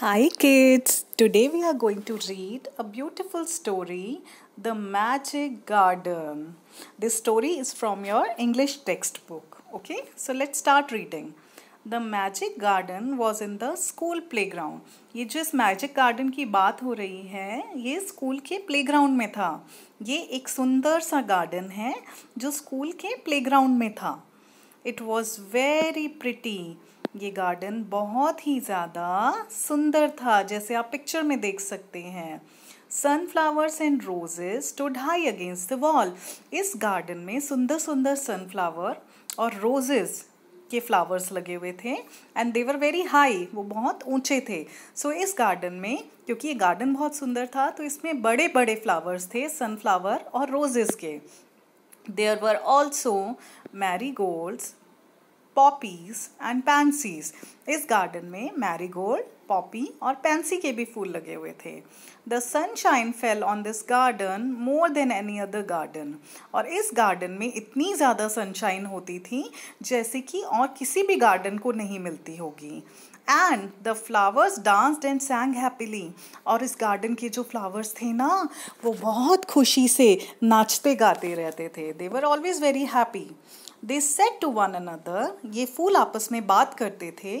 Hi, kids. Today we are going to read a beautiful story The Magic Garden. This story is from your English textbook. Okay, so let's start reading. The Magic Garden was in the school playground. ये जो इस magic garden की बात हो रही है ये school के प्लेग्राउंड में था ये एक सुंदर सा गार्डन है जो स्कूल के प्लेग्राउंड में था इट वॉज़ वेरी प्रिटी ये गार्डन बहुत ही ज़्यादा सुंदर था जैसे आप पिक्चर में देख सकते हैं। Sunflowers and roses too high against the wall. इस गार्डन में सुंदर सुंदर सनफ्लावर और रोजेस के फ्लावर्स लगे हुए थे एंड देवर वेरी हाई वो बहुत ऊँचे थे। सो so, इस गार्डन में क्योंकि ये गार्डन बहुत सुंदर था तो इसमें बड़े बड़े फ्लावर्स थे सनफ्लावर और रोजेस के। There were also marigolds poppies and pansies इस गार्डन में मैरीगोल्ड पॉपी और पैंसी के भी फूल लगे हुए थे। The sunshine fell on this garden more than any other garden और इस गार्डन में इतनी ज़्यादा सनशाइन होती थी, जैसे कि और किसी भी गार्डन को नहीं मिलती होगी। And the flowers danced and sang happily और इस गार्डन के जो फ्लावर्स थे ना, वो बहुत खुशी से नाचते गाते रहते थे. They were always very happy they said to one another ये फूल आपस में बात करते थे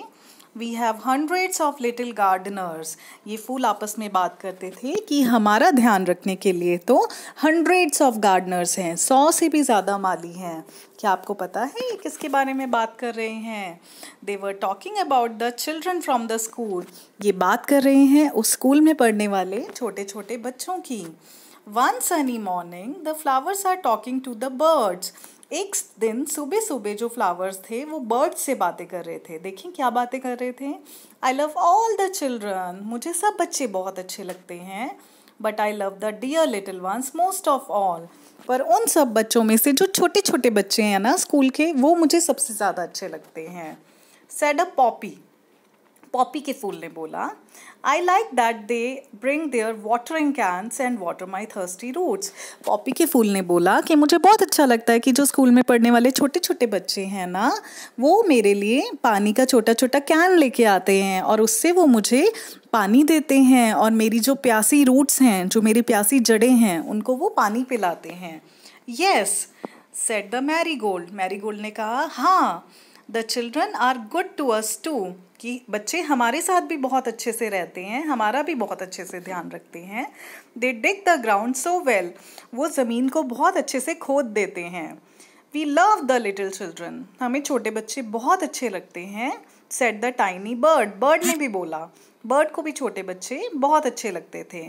we have hundreds of little gardeners ये फूल आपस में बात करते थे कि हमारा ध्यान रखने के लिए तो हंड्रेड्स ऑफ़ गार्डनर्स हैं। सौ से भी ज़्यादा माली हैं। क्या आपको पता है ये किसके बारे में बात कर रहे हैं? They were talking about the children from the school ये बात कर रहे हैं उस स्कूल में पढ़ने वाले छोटे छोटे बच्चों की। One sunny morning the flowers are talking to the birds एक दिन सुबह सुबह जो फ्लावर्स थे, वो बर्ड्स से बातें कर रहे थे। देखें क्या बातें कर रहे थे? I love all the children मुझे सब बच्चे बहुत अच्छे लगते हैं but I love the dear little ones most of all पर उन सब बच्चों में से जो छोटे छोटे बच्चे हैं ना स्कूल के, वो मुझे सबसे ज़्यादा अच्छे लगते हैं। सेड अ पॉपी पॉपी के फूल ने बोला I like that they bring their watering cans and water my thirsty roots poppy के फूल ने बोला कि मुझे बहुत अच्छा लगता है कि जो स्कूल में पढ़ने वाले छोटे छोटे बच्चे हैं ना, वो मेरे लिए पानी का छोटा छोटा कैन लेके आते हैं और उससे वो मुझे पानी देते हैं और मेरी जो प्यासी रूट्स हैं, जो मेरी प्यासी जड़ें हैं, उनको वो पानी पिलाते हैं। Yes said the marigold marigold ने कहा हाँ the children are good to us too कि बच्चे हमारे साथ भी बहुत अच्छे से रहते हैं, हमारा भी बहुत अच्छे से ध्यान रखते हैं। They dig the ground so well वो ज़मीन को बहुत अच्छे से खोद देते हैं। We love the little children हमें छोटे बच्चे बहुत अच्छे लगते हैं। Said the tiny bird bird ने भी बोला। बर्ड को भी छोटे बच्चे बहुत अच्छे लगते थे।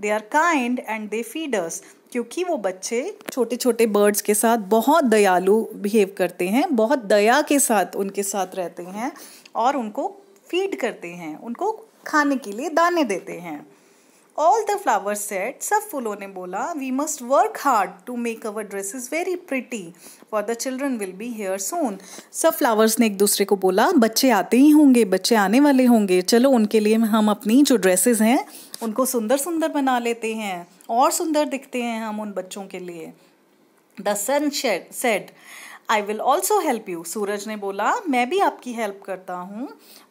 They are kind and they feeders क्योंकि वो बच्चे छोटे छोटे बर्ड्स के साथ बहुत दयालु बिहेव करते हैं, बहुत दया के साथ उनके साथ रहते हैं और उनको फ़ीड करते हैं, उनको खाने के लिए दाने देते हैं। ऑल द फ्लावर सेट सब फूलों ने बोला we must work hard to make our dresses very pretty for the children will be here soon सब फ्लावर्स ने एक दूसरे को बोला, बच्चे आते ही होंगे, बच्चे आने वाले होंगे, चलो उनके लिए हम अपनी जो ड्रेसेस हैं, उनको सुंदर सुंदर बना लेते हैं, और सुंदर दिखते हैं हम उन बच्चों के लिए. The sun said I will also help you सूरज ने बोला, मैं भी आपकी हेल्प करता हूँ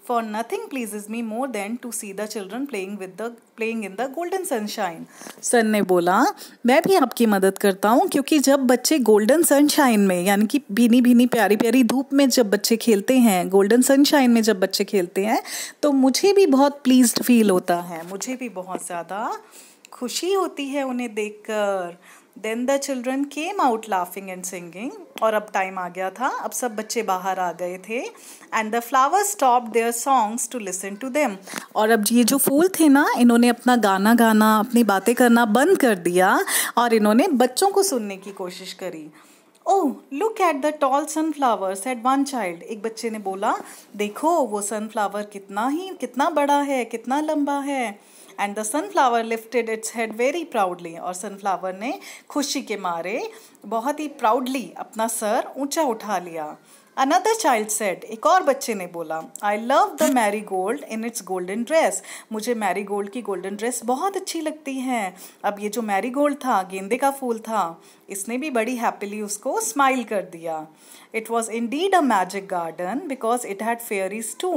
for nothing pleases me more than to see the children playing with the playing in the golden sunshine sun ने बोला, मैं भी आपकी मदद करता हूँ, क्योंकि जब बच्चे गोल्डन सनशाइन में, यानी कि भीनी भीनी प्यारी प्यारी धूप में जब बच्चे खेलते हैं गोल्डन सनशाइन में जब बच्चे खेलते हैं तो मुझे भी बहुत प्लीज्ड फील होता है। मुझे भी बहुत ज़्यादा खुशी होती है उन्हें देखकर। Then the children came out laughing and singing और अब टाइम आ गया था, अब सब बच्चे बाहर आ गए थे and the flower stop their songs to listen to them और अब ये जो फूल थे ना, इन्होंने अपना गाना गाना, अपनी बातें करना बंद कर दिया, और इन्होंने बच्चों को सुनने की कोशिश करी। ओह look at the tall sunflower said one child एक बच्चे ने बोला, देखो, वो सनफ्लावर कितना ही, कितना बड़ा है, कितना लंबा है। And the sunflower lifted its head very proudly और सनफ्लावर ने खुशी के मारे बहुत ही प्राउडली अपना सर ऊँचा उठा लिया। अनदर चाइल्ड सेट एक और बच्चे ने बोला I love the marigold in its golden dress मुझे मैरी गोल्ड की गोल्डन ड्रेस बहुत अच्छी लगती है। अब ये जो मैरी गोल्ड था, गेंदे का फूल था, इसने भी बड़ी हैप्पीली उसको स्माइल कर दिया। It was indeed a magic garden because it had fairies too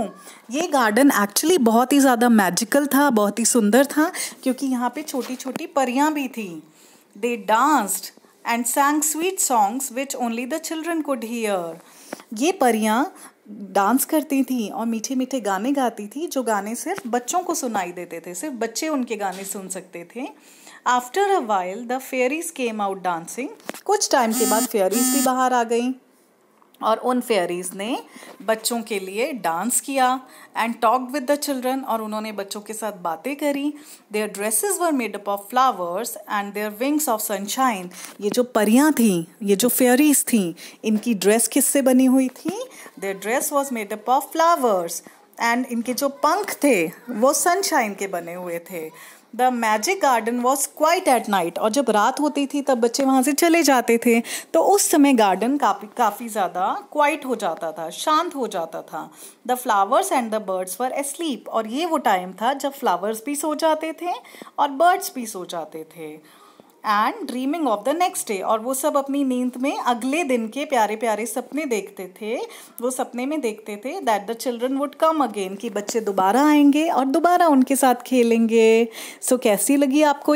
ये गार्डन एक्चुअली बहुत ही ज़्यादा मैजिकल था, बहुत ही सुंदर था, क्योंकि यहाँ पे छोटी छोटी परियाँ भी थी। They danced and sang sweet songs which only the children could hear ये परियाँ डांस करती थी और मीठे मीठे गाने गाती थी, जो गाने सिर्फ़ बच्चों को सुनाई देते थे, सिर्फ़ बच्चे उनके गाने सुन सकते थे। After a while the fairies came out dancing कुछ टाइम के बाद फेयरीज भी बाहर आ गई। और उन फेयरीज ने बच्चों के लिए डांस किया and talk with the children और उन्होंने बच्चों के साथ बातें करी। Their dresses were made up of flowers and their wings of sunshine ये जो परियाँ थी, ये जो फेयरीज थी, इनकी ड्रेस किससे बनी हुई थी? Their dress was made up of flowers and इनके जो पंख थे, वो सनशाइन के बने हुए थे। The magic garden was quiet at night और जब रात होती थी, तब बच्चे वहाँ से चले जाते थे। तो उस समय गार्डन काफ़ी काफ़ी ज़्यादा क्वाइट हो जाता था, शांत हो जाता था। The flowers and the birds were asleep और ये वो टाइम था जब फ्लावर्स भी सो जाते थे और बर्ड्स भी सो जाते थे। And dreaming of the next day और वो सब अपनी नींद में अगले दिन के प्यारे प्यारे सपने देखते थे। वो सपने में देखते थे that the children would come again कि बच्चे दोबारा आएँगे और दोबारा उनके साथ खेलेंगे। सो so, कैसी लगी आपको